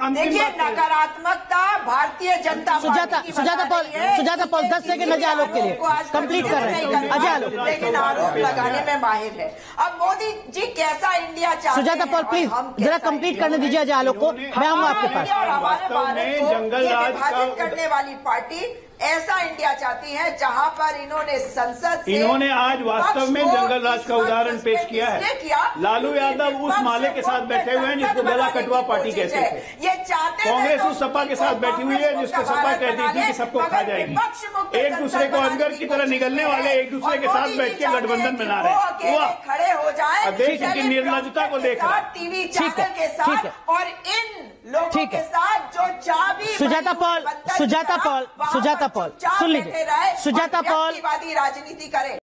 देखिए नकारात्मकता भारतीय जनता सुजाता सुजाता पॉल सुजाता पॉल दस सेकंड अजय आलोक के लिए। कंप्लीट कर रहे हैं। अजय आलोक। लेकिन आरोप लगाने में माहिर है। अब मोदी जी कैसा इंडिया चाहते सुजाता हैं पॉल प्लीज़ जरा कंप्लीट करने दीजिए अजय आलोक को। मैं आऊँगा आपके पास। और हमारे भारत को जंगल ये राज विभाजित करने वाली पार्टी ऐसा इंडिया चाहती है जहाँ पर इन्होंने संसद से इन्होंने आज वास्तव में जंगल राज का उदाहरण पेश किया है। किया लालू यादव उस माले के साथ बैठे हुए हैं जिसको गला कटवा पार्टी कहते है। ये चाहते कांग्रेस तो उस सपा के साथ बैठी हुई है जिसको सपा कहती थी कि सबको खा जाएगी एक दूसरे को अजगर की तरह निगलने वाले एक दूसरे के साथ बैठ के गठबंधन बना रहे हुआ खड़े हो जाए देश की निर्लजता को देख रहा टीवी ठीक है, चैनल के ठीक साथ है। और इन लोगों के। साथ जो चाबी सुजाता पॉल, सुजाता पॉल, सुजाता पॉल, सुन लीजिए। सुजाता पॉल, राजनीति करे